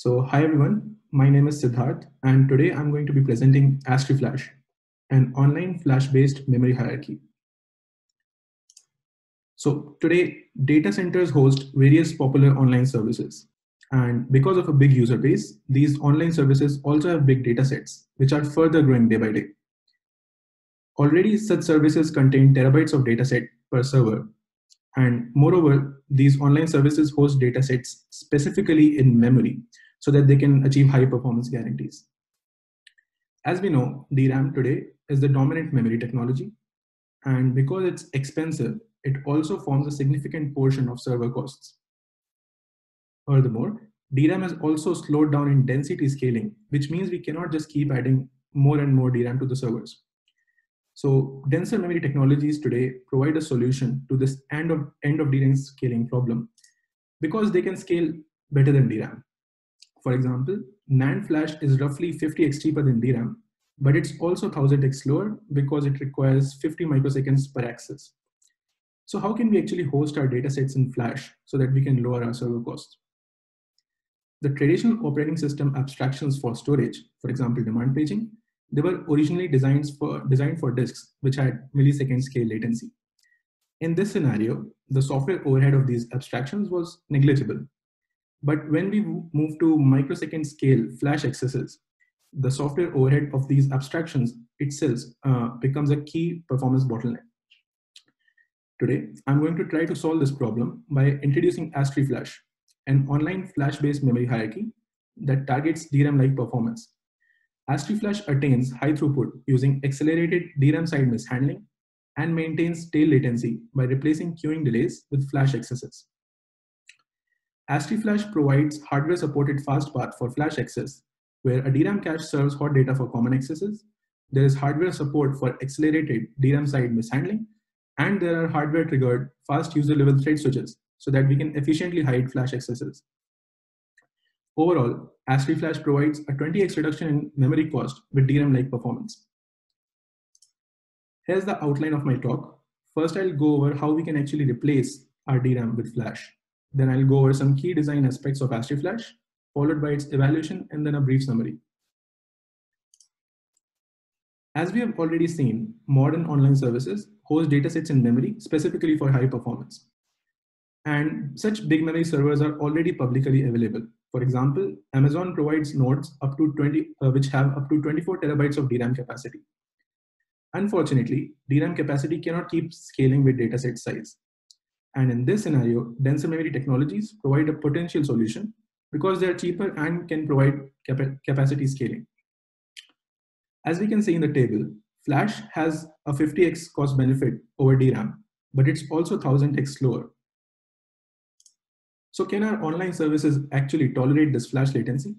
So hi everyone, my name is Siddharth and today I'm going to be presenting AstriFlash, an online flash-based memory hierarchy. So today, data centers host various popular online services. And because of a big user base, these online services also have big data sets, which are further growing day by day. Already, such services contain terabytes of dataset per server. And moreover, these online services host datasets specifically in memory, so that they can achieve high performance guarantees. As we know, DRAM today is the dominant memory technology. And because it's expensive, it also forms a significant portion of server costs. Furthermore, DRAM has also slowed down in density scaling, which means we cannot just keep adding more and more DRAM to the servers. So denser memory technologies today provide a solution to this end of, end of DRAM scaling problem because they can scale better than DRAM. For example, NAND flash is roughly 50x cheaper than DRAM, but it's also 1000x slower because it requires 50 microseconds per access. So how can we actually host our datasets in flash so that we can lower our server costs? The traditional operating system abstractions for storage, for example, demand paging, they were originally designed for, designed for disks, which had millisecond scale latency. In this scenario, the software overhead of these abstractions was negligible but when we move to microsecond scale flash accesses, the software overhead of these abstractions itself uh, becomes a key performance bottleneck. Today, I'm going to try to solve this problem by introducing AstriFlash, an online flash-based memory hierarchy that targets DRAM-like performance. AstriFlash attains high throughput using accelerated DRAM side miss handling and maintains tail latency by replacing queuing delays with flash accesses. AstriFlash provides hardware-supported fast path for flash access, where a DRAM cache serves hot data for common accesses. There is hardware support for accelerated DRAM side miss handling, and there are hardware-triggered fast user-level thread switches so that we can efficiently hide flash accesses. Overall, AstriFlash provides a 20x reduction in memory cost with DRAM-like performance. Here's the outline of my talk. First, I'll go over how we can actually replace our DRAM with flash. Then I'll go over some key design aspects of AstriFlash, followed by its evaluation and then a brief summary. As we have already seen, modern online services host datasets in memory specifically for high performance. And such big memory servers are already publicly available. For example, Amazon provides nodes up to 20, uh, which have up to 24 terabytes of DRAM capacity. Unfortunately, DRAM capacity cannot keep scaling with dataset size. And in this scenario, denser memory technologies provide a potential solution because they are cheaper and can provide cap capacity scaling. As we can see in the table, Flash has a 50x cost benefit over DRAM, but it's also 1000x slower. So can our online services actually tolerate this flash latency?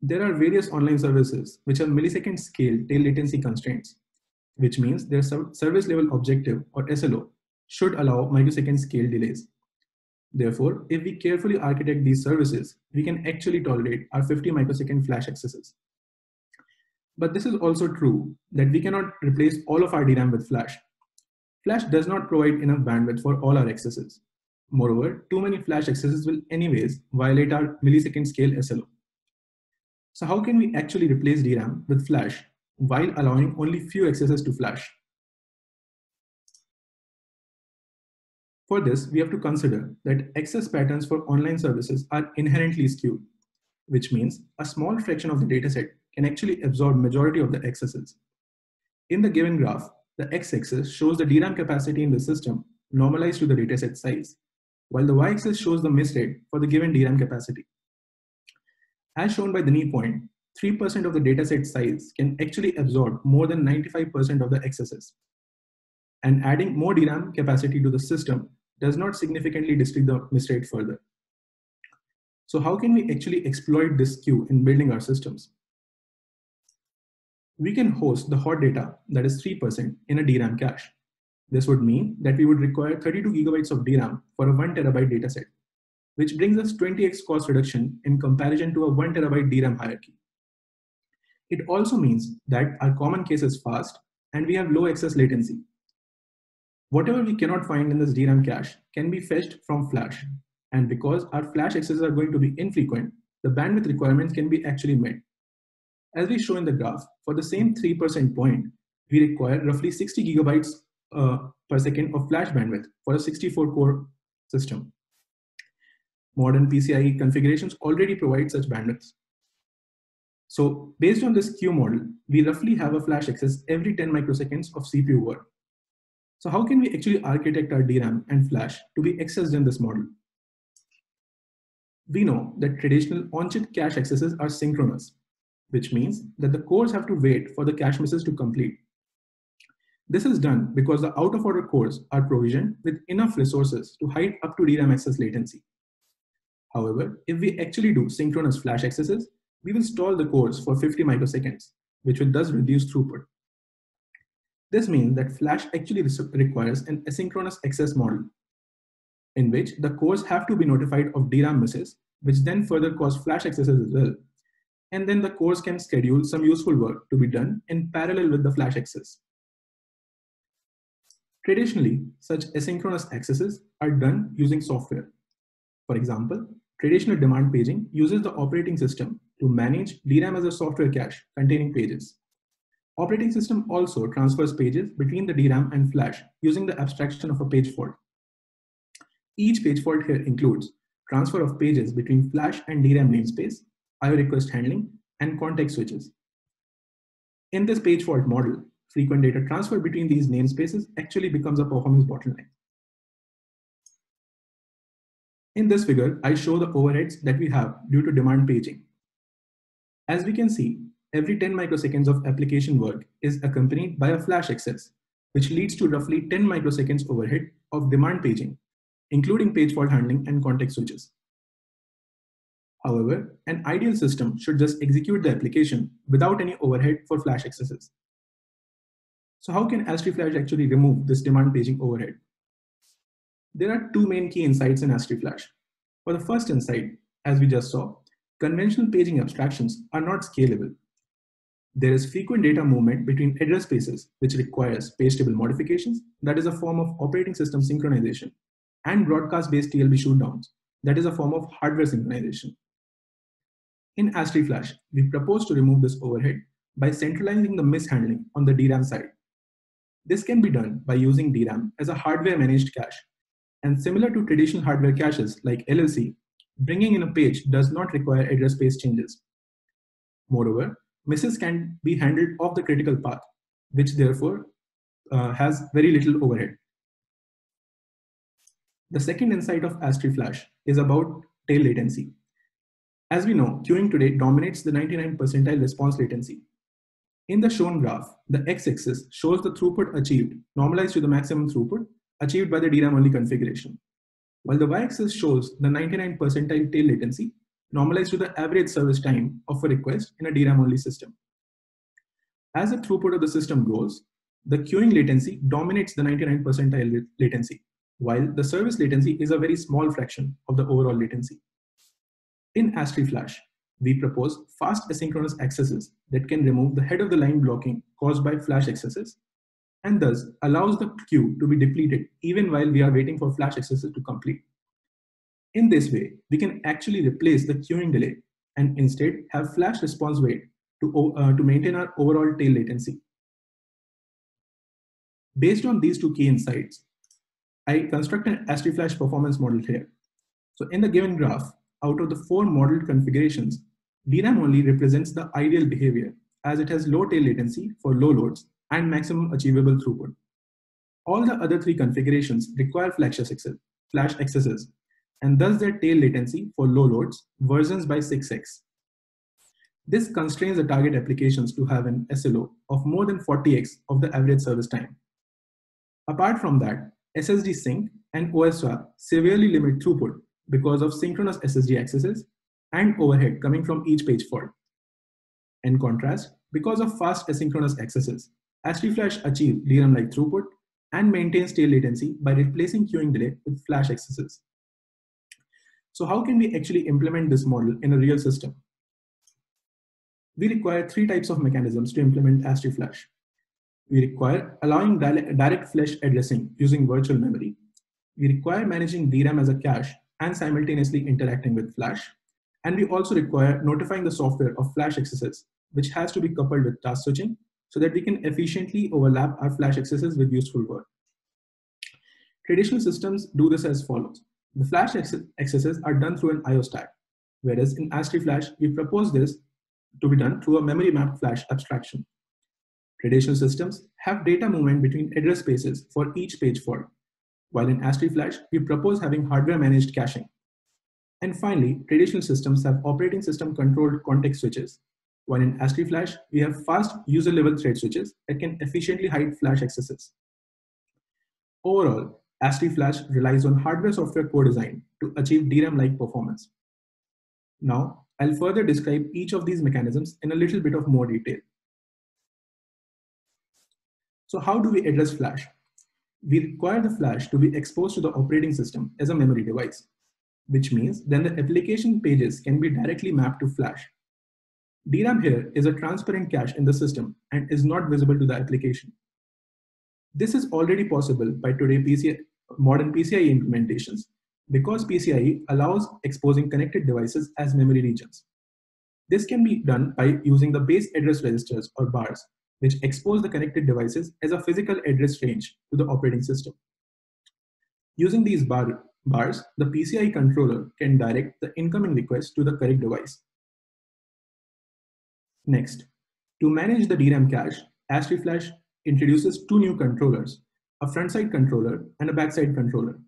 There are various online services which have millisecond scale tail latency constraints, which means their service level objective or SLO should allow microsecond scale delays. Therefore, if we carefully architect these services, we can actually tolerate our 50 microsecond flash accesses. But this is also true that we cannot replace all of our DRAM with flash. Flash does not provide enough bandwidth for all our accesses. Moreover, too many flash accesses will anyways violate our millisecond scale SLO. So how can we actually replace DRAM with flash while allowing only few accesses to flash? For this, we have to consider that access patterns for online services are inherently skewed, which means a small fraction of the dataset can actually absorb majority of the accesses. In the given graph, the x-axis shows the DRAM capacity in the system normalized to the dataset size, while the y-axis shows the miss rate for the given DRAM capacity. As shown by the knee point, 3% of the dataset size can actually absorb more than 95% of the excesses and adding more DRAM capacity to the system does not significantly distribute the miss rate further. So how can we actually exploit this skew in building our systems? We can host the hot data, that is 3%, in a DRAM cache. This would mean that we would require 32 gigabytes of DRAM for a 1 terabyte dataset, which brings us 20x cost reduction in comparison to a 1 terabyte DRAM hierarchy. It also means that our common case is fast and we have low access latency, Whatever we cannot find in this DRAM cache can be fetched from flash. And because our flash accesses are going to be infrequent, the bandwidth requirements can be actually met. As we show in the graph, for the same 3% point, we require roughly 60 gigabytes uh, per second of flash bandwidth for a 64 core system. Modern PCIe configurations already provide such bandwidths. So based on this queue model, we roughly have a flash access every 10 microseconds of CPU work. So how can we actually architect our DRAM and flash to be accessed in this model? We know that traditional on-chip cache accesses are synchronous, which means that the cores have to wait for the cache misses to complete. This is done because the out-of-order cores are provisioned with enough resources to hide up to DRAM access latency. However, if we actually do synchronous flash accesses, we will stall the cores for 50 microseconds, which will thus reduce throughput. This means that flash actually requires an asynchronous access model, in which the cores have to be notified of DRAM misses, which then further cause flash accesses as well. And then the cores can schedule some useful work to be done in parallel with the flash access. Traditionally, such asynchronous accesses are done using software. For example, traditional demand paging uses the operating system to manage DRAM as a software cache containing pages. Operating system also transfers pages between the DRAM and flash using the abstraction of a page fault. Each page fault here includes transfer of pages between flash and DRAM namespace, IO request handling, and context switches. In this page fault model, frequent data transfer between these namespaces actually becomes a performance bottleneck. In this figure, I show the overheads that we have due to demand paging. As we can see, every 10 microseconds of application work is accompanied by a flash access, which leads to roughly 10 microseconds overhead of demand paging, including page fault handling and context switches. However, an ideal system should just execute the application without any overhead for flash accesses. So how can AstriFlash actually remove this demand paging overhead? There are two main key insights in AstriFlash. For the first insight, as we just saw, conventional paging abstractions are not scalable. There is frequent data movement between address spaces, which requires page table modifications, that is a form of operating system synchronization, and broadcast-based TLB shootdowns, that is a form of hardware synchronization. In AstriFlash, we propose to remove this overhead by centralizing the miss handling on the DRAM side this can be done by using DRAM as a hardware managed cache. And similar to traditional hardware caches like LLC, bringing in a page does not require address space changes. Moreover, misses can be handled off the critical path, which therefore uh, has very little overhead. The second insight of AstriFlash is about tail latency. As we know, queuing today dominates the 99 percentile response latency, in the shown graph, the x-axis shows the throughput achieved, normalized to the maximum throughput achieved by the DRAM-only configuration, while the y-axis shows the 99 percentile tail latency, normalized to the average service time of a request in a DRAM-only system. As the throughput of the system grows, the queuing latency dominates the 99 percentile latency, while the service latency is a very small fraction of the overall latency. In AstriFlash, we propose fast asynchronous accesses that can remove the head of the line blocking caused by flash accesses and thus allows the queue to be depleted even while we are waiting for flash accesses to complete. In this way, we can actually replace the queuing delay and instead have flash response wait to, uh, to maintain our overall tail latency. Based on these two key insights, I construct an AstriFlash performance model here. So in the given graph, out of the four modeled configurations, DRAM only represents the ideal behavior as it has low tail latency for low loads and maximum achievable throughput. All the other three configurations require flash accesses, flash accesses and thus their tail latency for low loads worsens by 6x. This constrains the target applications to have an SLO of more than 40x of the average service time. Apart from that, SSD sync and OS swap severely limit throughput because of synchronous SSD accesses and overhead coming from each page fault. In contrast, because of fast asynchronous accesses, AstriFlash achieves DRAM-like throughput and maintains tail latency by replacing queuing delay with flash accesses. So how can we actually implement this model in a real system? We require three types of mechanisms to implement AstriFlash. We require allowing direct flash addressing using virtual memory. We require managing DRAM as a cache and simultaneously interacting with flash. And we also require notifying the software of flash accesses, which has to be coupled with task switching so that we can efficiently overlap our flash accesses with useful work. Traditional systems do this as follows. The flash accesses are done through an IO stack, whereas in AstriFlash, we propose this to be done through a memory mapped flash abstraction. Traditional systems have data movement between address spaces for each page fault, while in AstriFlash, we propose having hardware managed caching. And finally, traditional systems have operating system controlled context switches, while in AstriFlash, we have fast user level thread switches that can efficiently hide flash accesses. Overall, AstriFlash relies on hardware software co-design to achieve DRAM-like performance. Now, I'll further describe each of these mechanisms in a little bit of more detail. So how do we address flash? We require the flash to be exposed to the operating system as a memory device, which means then the application pages can be directly mapped to flash. DRAM here is a transparent cache in the system and is not visible to the application. This is already possible by today PCI, modern PCIe implementations because PCIe allows exposing connected devices as memory regions. This can be done by using the base address registers or bars, which expose the connected devices as a physical address range to the operating system. Using these bar, bars, the PCIe controller can direct the incoming request to the correct device. Next, to manage the DRAM cache, AstriFlash introduces two new controllers, a front-side controller and a backside controller.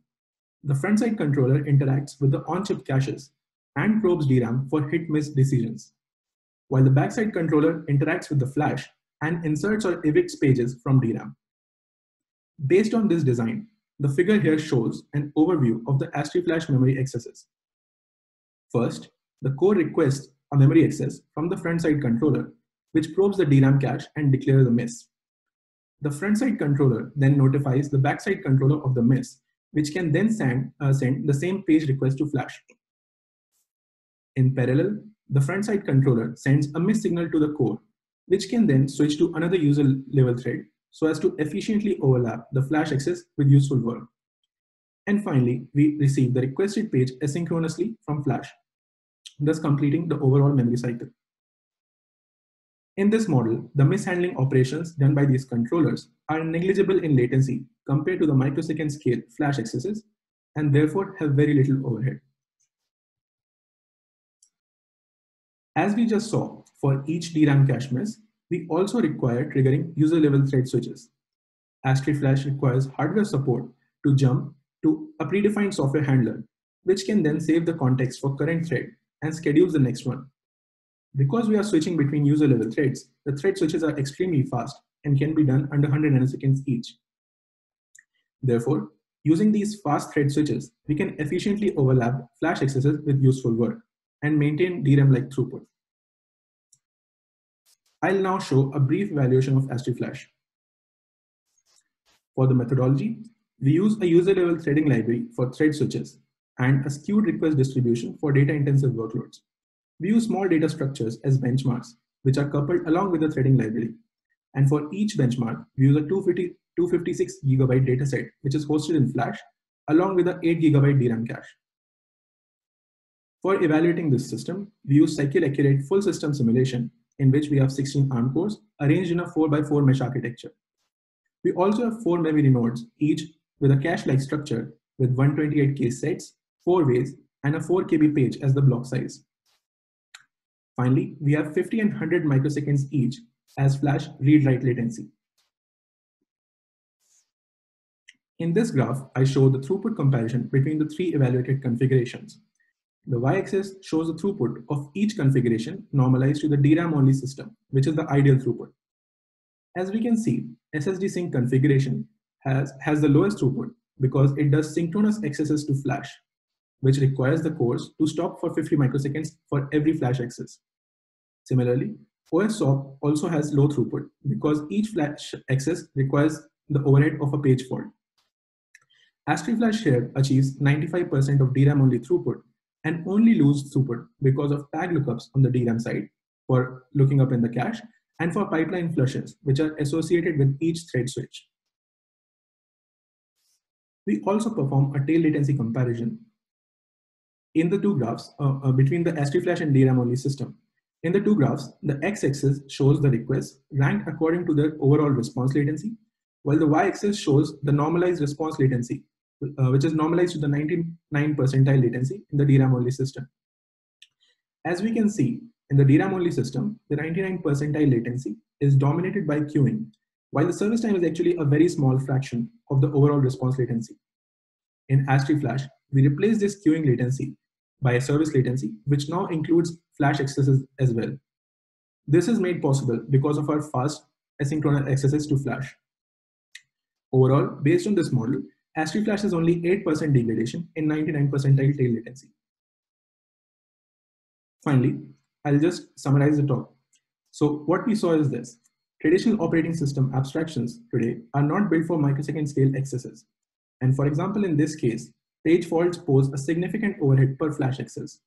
The front-side controller interacts with the on-chip caches and probes DRAM for hit-miss decisions, while the backside controller interacts with the flash and inserts or evicts pages from DRAM. Based on this design, the figure here shows an overview of the AstriFlash memory accesses. First, the core requests a memory access from the front-side controller, which probes the DRAM cache and declares a miss. The front-side controller then notifies the backside controller of the miss, which can then send, uh, send the same page request to Flash. In parallel, the front-side controller sends a miss signal to the core, which can then switch to another user level thread so as to efficiently overlap the Flash access with useful work. And finally, we receive the requested page asynchronously from Flash, thus completing the overall memory cycle. In this model, the miss handling operations done by these controllers are negligible in latency compared to the microsecond scale flash accesses and therefore have very little overhead. As we just saw, for each DRAM cache miss, we also require triggering user level thread switches. AstriFlash requires hardware support to jump to a predefined software handler, which can then save the context for current thread and schedules the next one. Because we are switching between user level threads, the thread switches are extremely fast and can be done under 100 nanoseconds each. Therefore, using these fast thread switches, we can efficiently overlap flash accesses with useful work and maintain DRAM-like throughput. I'll now show a brief evaluation of AstriFlash. For the methodology, we use a user-level threading library for thread switches and a skewed request distribution for data-intensive workloads. We use small data structures as benchmarks, which are coupled along with the threading library. And for each benchmark, we use a 250, 256 gigabyte dataset, which is hosted in Flash, along with an 8 gigabyte DRAM cache. For evaluating this system, we use Cycle Accurate full system simulation, in which we have 16 ARM cores arranged in a 4x4 mesh architecture. We also have four memory nodes, each with a cache-like structure with 128K sets, four ways, and a 4 KB page as the block size. Finally, we have 50 and 100 microseconds each as flash read-write latency. In this graph, I show the throughput comparison between the three evaluated configurations. The y-axis shows the throughput of each configuration normalized to the DRAM-only system, which is the ideal throughput. As we can see, SSD sync configuration has, has the lowest throughput because it does synchronous accesses to flash which requires the cores to stop for 50 microseconds for every flash access. Similarly, OS swap also has low throughput because each flash access requires the overhead of a page fault. AstriFlash here achieves 95% of DRAM-only throughput and only lose throughput because of tag lookups on the DRAM side for looking up in the cache and for pipeline flushes, which are associated with each thread switch. We also perform a tail latency comparison in the two graphs uh, uh, between the ST flash and DRAM only system. In the two graphs, the x-axis shows the requests ranked according to their overall response latency, while the y-axis shows the normalized response latency, uh, which is normalized to the 99 percentile latency in the DRAM only system. As we can see, in the DRAM only system, the 99 percentile latency is dominated by queuing, while the service time is actually a very small fraction of the overall response latency. In AstriFlash, we replace this queuing latency by a service latency, which now includes flash accesses as well. This is made possible because of our fast asynchronous accesses to flash. Overall, based on this model, AstriFlash has only 8% degradation in 99 percentile tail latency. Finally, I'll just summarize the talk. So what we saw is this. Traditional operating system abstractions today are not built for microsecond scale accesses. And for example, in this case, page faults pose a significant overhead per flash access.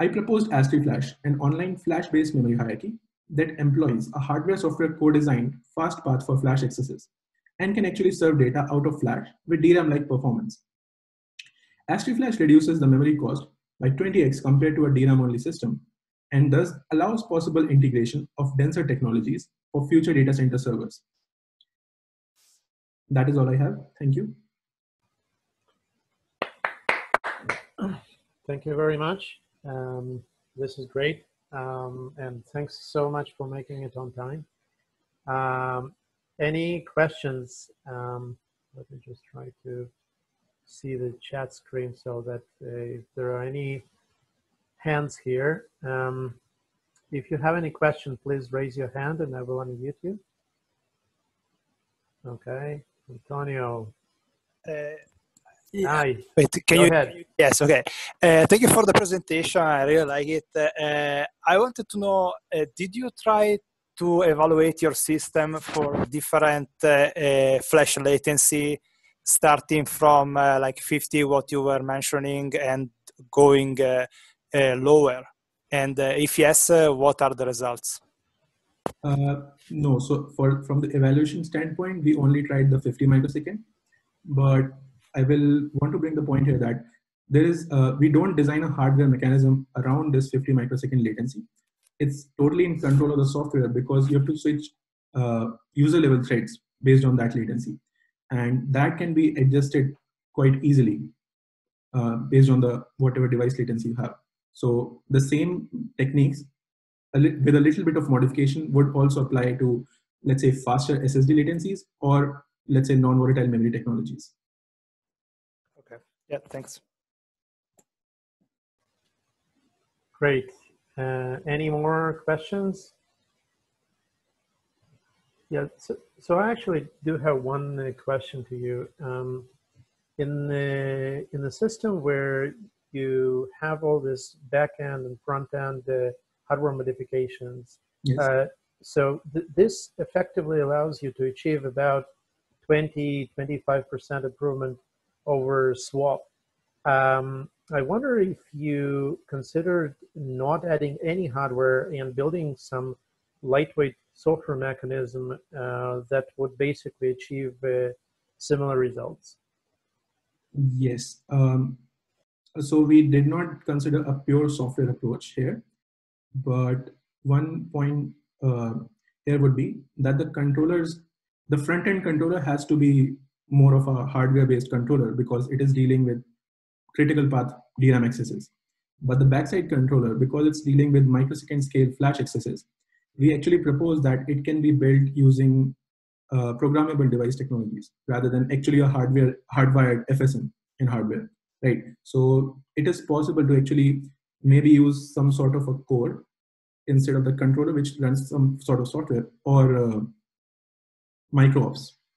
I proposed AstriFlash, an online flash-based memory hierarchy that employs a hardware-software co-designed fast path for flash accesses and can actually serve data out of flash with DRAM-like performance. AstriFlash reduces the memory cost by 20x compared to a DRAM-only system and thus allows possible integration of denser technologies for future data center servers. That is all I have. Thank you. Thank you very much. Um, this is great. Um, and thanks so much for making it on time. Um, any questions? Um, let me just try to see the chat screen so that uh, if there are any hands here. Um, if you have any question, please raise your hand and I will unmute you. Okay, Antonio. Uh. Hi. Wait, can Go you? ahead. Yes, okay. Uh, thank you for the presentation. I really like it. Uh, I wanted to know, uh, did you try to evaluate your system for different uh, uh, flash latency, starting from uh, like 50, what you were mentioning, and going lower? And if yes, what are the results? Uh, no, so for from the evaluation standpoint, we only tried the 50 microsecond, but I will want to bring the point here that there is uh, we don't design a hardware mechanism around this 50 microsecond latency. It's totally in control of the software because you have to switch uh, user level threads based on that latency, and that can be adjusted quite easily uh, based on the whatever device latency you have. So the same techniques a with a little bit of modification would also apply to let's say faster SSD latencies or let's say non-volatile memory technologies. Yeah, thanks. Great. Uh, any more questions? Yeah, so, so I actually do have one uh, question to you. Um, in the in the system where you have all this back end and front end uh, hardware modifications, yes. uh, so th this effectively allows you to achieve about 20, 25% improvement over swap. Um, I wonder if you considered not adding any hardware and building some lightweight software mechanism uh, that would basically achieve uh, similar results. Yes. Um, so we did not consider a pure software approach here, but one point uh, here would be that the controllers, the front end controller has to be more of a hardware based controller because it is dealing with critical path DRAM accesses. But the backside controller, because it's dealing with microsecond scale flash accesses, we actually propose that it can be built using uh, programmable device technologies rather than actually a hardware hardwired FSM in hardware, right? So it is possible to actually maybe use some sort of a core instead of the controller which runs some sort of software or uh,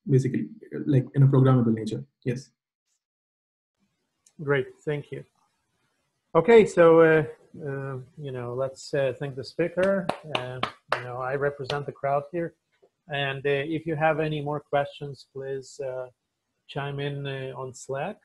basically like in a programmable nature. Yes. Great. Thank you. Okay so uh, uh, you know let's uh, thank the speaker. Uh, you know i represent the crowd here. And uh, if you have any more questions please uh, chime in on slack